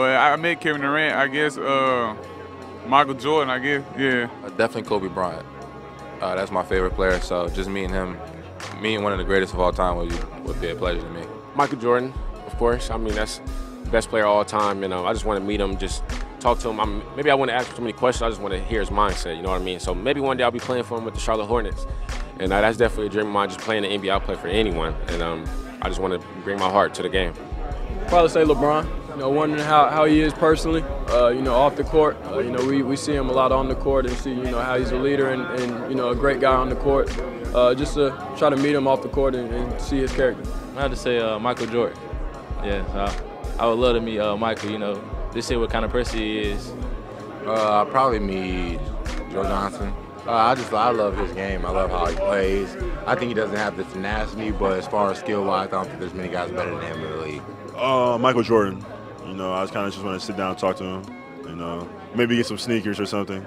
I met Kevin Durant. I guess uh, Michael Jordan. I guess yeah. Uh, definitely Kobe Bryant. Uh, that's my favorite player. So just meeting him, meeting one of the greatest of all time would be, would be a pleasure to me. Michael Jordan, of course. I mean that's the best player of all time. You know, I just want to meet him, just talk to him. I'm, maybe I want to ask him too many questions. I just want to hear his mindset. You know what I mean? So maybe one day I'll be playing for him with the Charlotte Hornets, and uh, that's definitely a dream of mine. Just playing the NBA, I'll play for anyone, and um, I just want to bring my heart to the game. Probably say LeBron. You know, wondering how, how he is personally. Uh, you know, off the court. Uh, you know, we, we see him a lot on the court and see you know how he's a leader and, and you know a great guy on the court. Uh, just to try to meet him off the court and, and see his character. I have to say uh, Michael Jordan. Yeah, I would love to meet uh, Michael. You know, to see what kind of person he is. Uh, probably meet Joe Johnson. Uh, I just I love his game. I love how he plays. I think he doesn't have the tenacity, but as far as skill wise, I don't think there's many guys better than him in the league. Uh, Michael Jordan. You know, I was kind of just want to sit down and talk to him. You know, maybe get some sneakers or something.